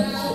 now.